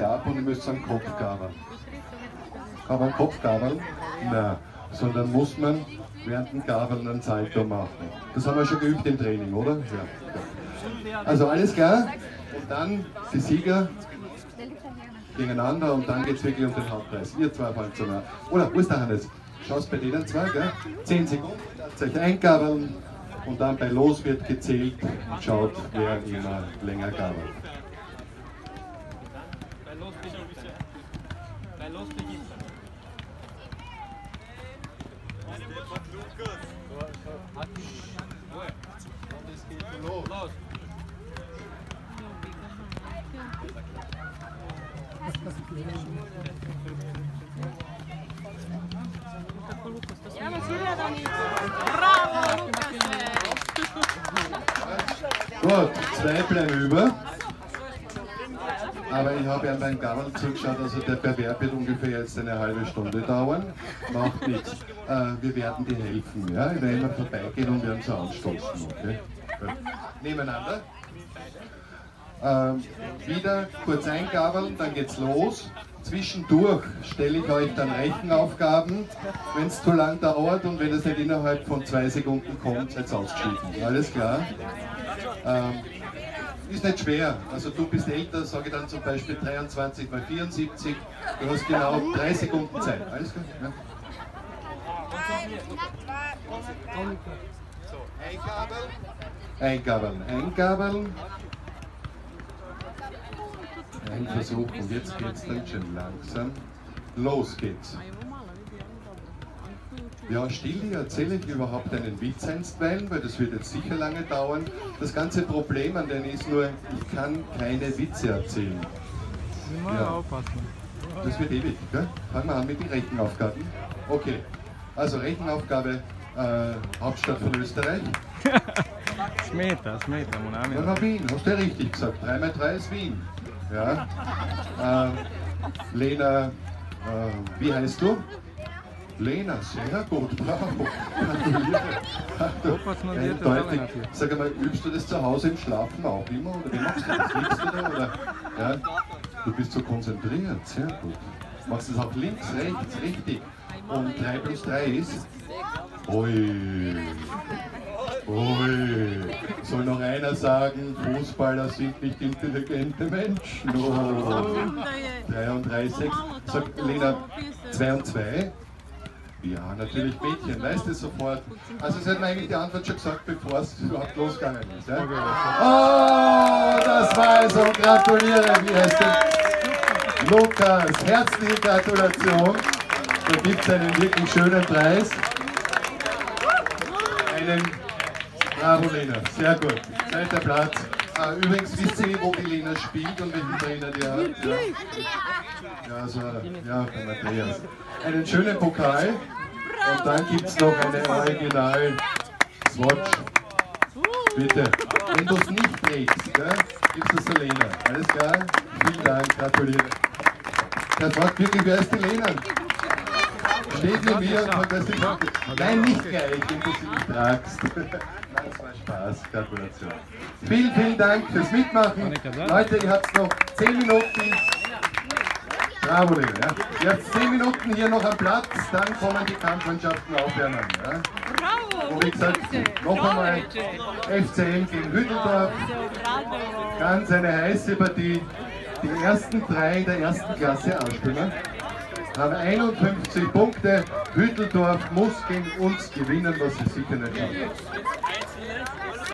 ab und müsst einen Kopf gabeln. Kann man Kopf gabeln? Nein. Sondern muss man während dem Gabeln einen Salto machen. Das haben wir schon geübt im Training, oder? Ja. Also alles klar? Und dann die Sieger gegeneinander und dann geht es wirklich um den Hauptpreis. Ihr zwei fallen zu nah. Oder, wo ist der Hannes? Schaust bei denen zwei, gell? Zehn Sekunden, lasst euch eingabeln und dann bei Los wird gezählt und schaut, wer immer länger gabelt. Bei los beginnt. Bei los beginnt. Los. Ja, ma si vede ogni Bravo, Lukas! Gut, zwei bleiben über. Aber ich habe ja beim Gabel zugeschaut, also der Bewerb wird ungefähr jetzt eine halbe Stunde dauern. Macht nichts. Äh, wir werden dir helfen. Ja? Werde immer vorbeigehen und werden sie anstoßen. Okay? Nebeneinander. Ähm, wieder kurz eingabeln, dann geht's los. Zwischendurch stelle ich euch dann Rechenaufgaben. Wenn es zu lang dauert und wenn es nicht innerhalb von zwei Sekunden kommt, seid ihr ausgeschieden. Alles klar? Ähm, ist nicht schwer. Also du bist älter, sage ich dann zum Beispiel 23 mal 74. Du hast genau drei Sekunden Zeit. Alles klar? Ja. Eingabeln, eingabeln. Ein Versuch und jetzt geht's dann schon langsam. Los geht's. Ja, still, erzähle ich überhaupt einen Witz einstweilen, weil das wird jetzt sicher lange dauern. Das ganze Problem an denen ist nur, ich kann keine Witze erzählen. Ja. aufpassen. Das wird ewig, gell? Fangen wir an mit den Rechenaufgaben. Okay, also Rechenaufgabe äh, Hauptstadt von Österreich. Smeta, smeta, mon Ja, amico. na Wien, hast du ja richtig gesagt. 3 mal 3 ist Wien. Ja. Ähm, Lena, äh, wie heißt du? Lena, sehr gut, bravo. Gratuliere. Eindeutig. Sag einmal, übst du das zu Hause im Schlafen auch immer? Oder wie machst du das? Liegst du da? Oder? Ja? Du bist so konzentriert, sehr gut. Machst du das auch links, rechts, richtig. Und 3 plus 3 ist? Ui. Ui. Soll noch einer sagen, Fußballer sind nicht intelligente Menschen? Oh. 3 und 3 ist 6. Sag Lena, 2 und 2? Ja, natürlich Mädchen, weißt du sofort. Also sie hat mir eigentlich die Antwort schon gesagt, bevor es überhaupt losgegangen ist. Ja? Oh, das war also, gratuliere, wie heißt du? Lukas, herzliche Gratulation. Da gibt es einen wirklich schönen Preis. Einen Bravo Lena, sehr gut. Zweiter Platz. Ah, übrigens wisst ihr, wo die Lena spielt und welchen Trainer die hat? Ja, ja, so, ja bei Matthias. Einen schönen Pokal und dann gibt es noch eine Original Swatch. Bitte. Wenn du es nicht trägst, gibst du es der Lena. Alles klar? Vielen Dank, gratuliere. Der fragt wirklich, wer ist die Lena? Steht neben mir und das nicht Nein, nicht gleich, wenn du sie nicht tragst. War Spaß, Gratulation. Vielen, vielen Dank fürs Mitmachen. Leute, ihr habt noch 10 Minuten. Bravo, Lena. Ja. Ihr habt 10 Minuten hier noch am Platz, dann kommen die Kampfmannschaften aufwärmen. Ja. Bravo! Und wie gesagt, noch einmal FCM gegen Hütteldorf. Ganz eine heiße Partie. Die ersten drei in der ersten Klasse Anspieler haben 51 Punkte. Hütteldorf muss gegen uns gewinnen, was sie sicher nicht schaffen. Thank you.